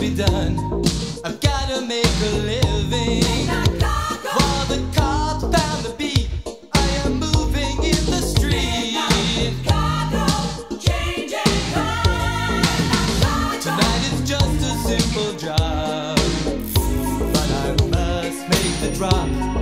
be done. I've gotta make a living. While the cops pound the beat, I am moving in the street. Tonight is just a simple job, but I must make the drop.